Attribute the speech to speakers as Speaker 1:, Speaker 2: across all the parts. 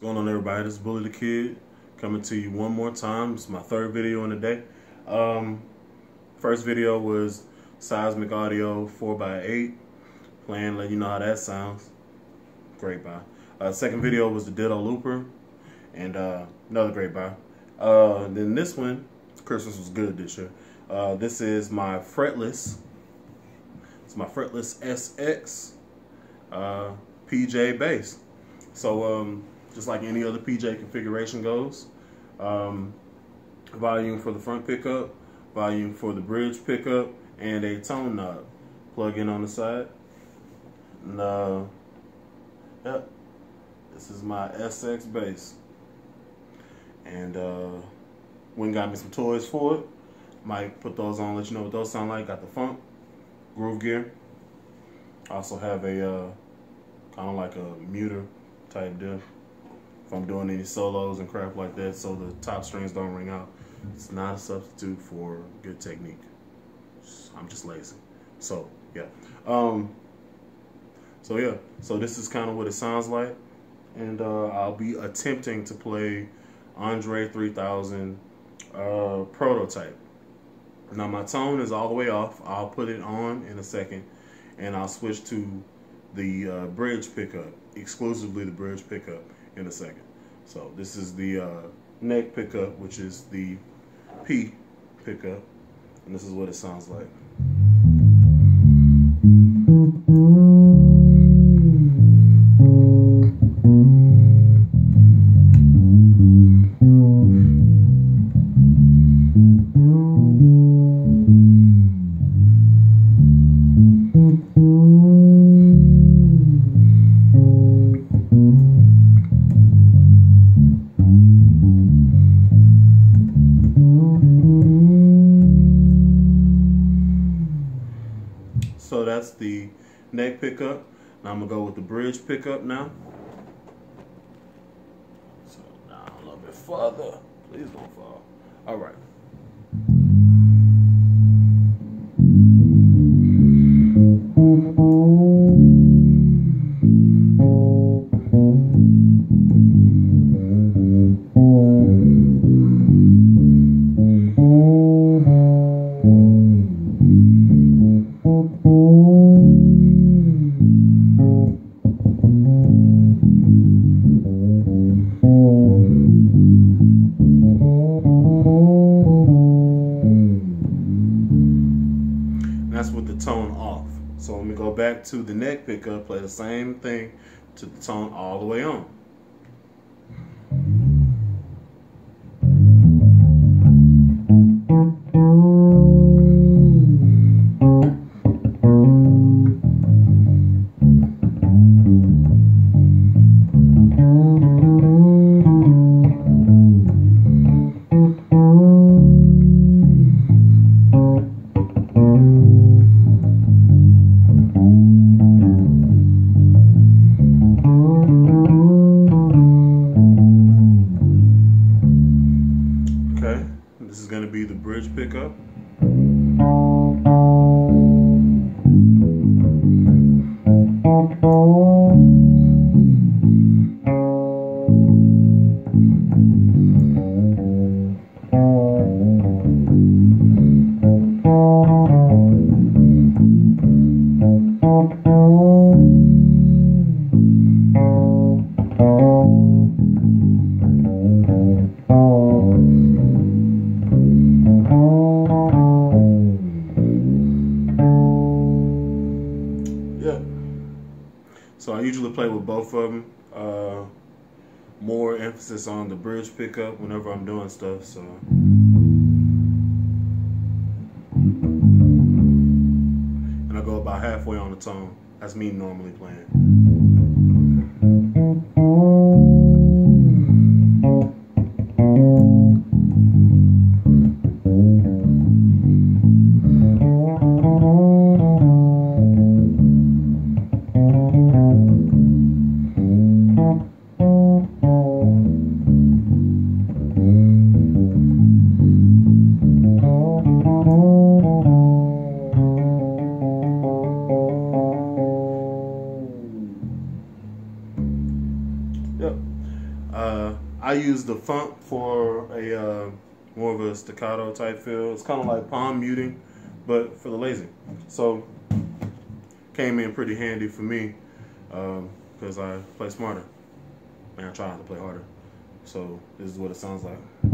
Speaker 1: going on, everybody? This is Bully the Kid coming to you one more time. It's my third video in the day. Um, first video was Seismic Audio 4x8, playing, let you know how that sounds. Great buy. Uh, second video was the Ditto Looper, and uh, another great buy. Uh, then this one, Christmas was good this year. Uh, this is my fretless. It's my fretless SX uh, PJ bass. So um, just like any other PJ configuration goes, um, volume for the front pickup, volume for the bridge pickup, and a tone knob plug in on the side. And uh, yep, this is my SX bass. And uh, went got me some toys for it. Might put those on, let you know what those sound like. Got the fump, Gruv Gear. Also have a uh, kind of like a muter type deal. If I'm doing any solos and crap like that, so the top strings don't ring out. It's not a substitute for good technique. I'm just lazy. So yeah. Um, so yeah. So this is kind of what it sounds like, and uh, I'll be attempting to play Andre 3000 uh, prototype. Now my tone is all the way off. I'll put it on in a second, and I'll switch to the uh, bridge pickup, exclusively the bridge pickup in a second. So this is the uh, neck pickup, which is the P pickup, and this is what it sounds like. So that's the neck pickup. Now I'm gonna go with the bridge pickup now. So down a little bit further. Please don't fall. All right. To the neck pickup, play the same thing to the tone all the way on. Both of them. Uh, more emphasis on the bridge pickup whenever I'm doing stuff. So. And I go about halfway on the tone. That's me normally playing. I use the fump for a uh, more of a staccato type feel. It's kind of like palm muting, but for the lazy. So came in pretty handy for me because um, I play smarter and I try to play harder. So this is what it sounds like.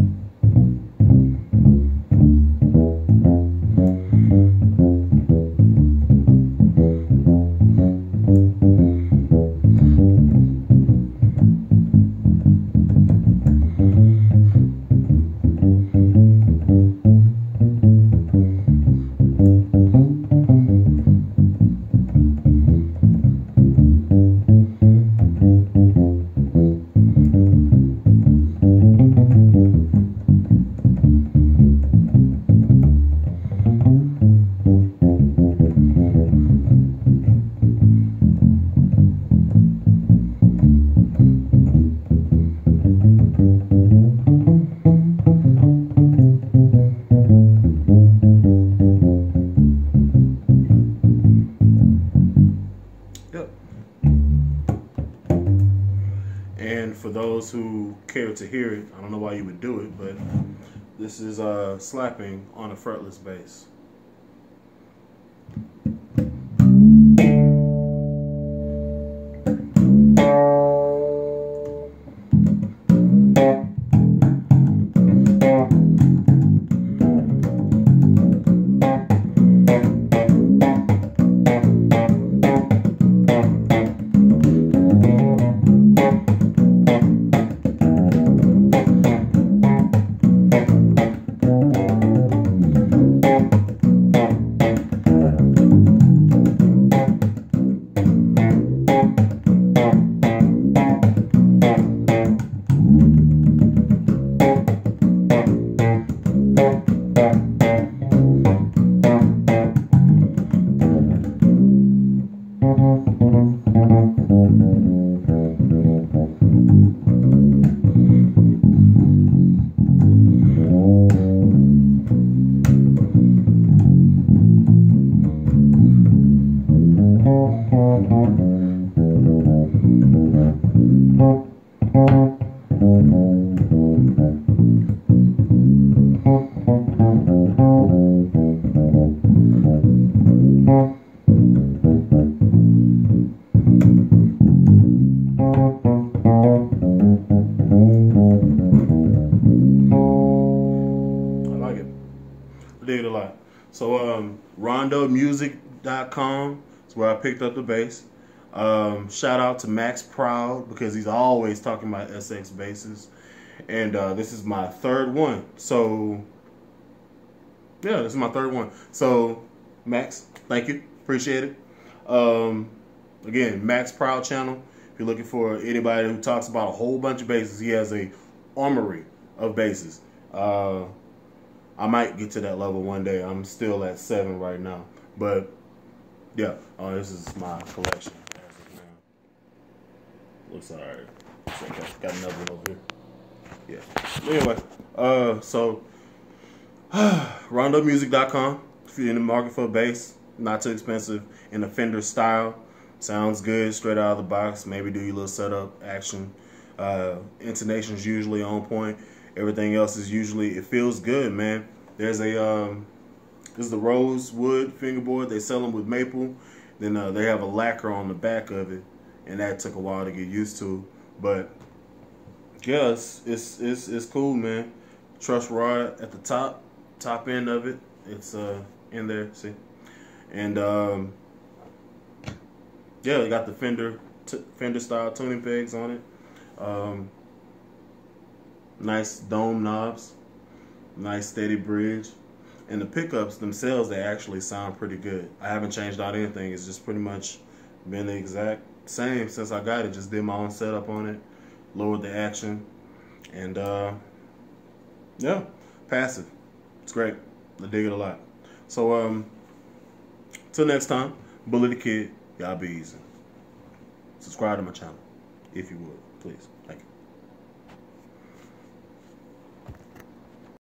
Speaker 1: For those who care to hear it, I don't know why you would do it, but this is uh, slapping on a fretless bass. Dig it a lot. So um, Is where I picked up the bass. Um, shout out to Max Proud because he's always talking about SX basses. And uh, this is my third one. So, yeah, this is my third one. So, Max, thank you. Appreciate it. Um, again, Max Proud channel. If you're looking for anybody who talks about a whole bunch of basses, he has a armory of basses. Uh, I might get to that level one day. I'm still at seven right now. But yeah, oh, this is my collection Looks alright. Got, got another one over here. Yeah. Anyway, uh, so RondoMusic.com. If you're in the market for a bass, not too expensive, in a Fender style, sounds good straight out of the box. Maybe do your little setup action. Uh, intonation's usually on point. Everything else is usually, it feels good, man. There's a, um, this is the rosewood fingerboard. They sell them with maple. Then uh, they have a lacquer on the back of it. And that took a while to get used to. But, yes, it's, it's, it's cool, man. Truss rod at the top, top end of it. It's uh, in there, see? And, um, yeah, they got the Fender Fender style tuning pegs on it. Um, nice dome knobs, nice steady bridge. And the pickups themselves, they actually sound pretty good. I haven't changed out anything. It's just pretty much been the exact same since I got it. Just did my own setup on it, lowered the action, and uh, yeah, passive. It's great. I dig it a lot. So um, till next time, Bully the Kid, y'all be easy. Subscribe to my channel if you would, please.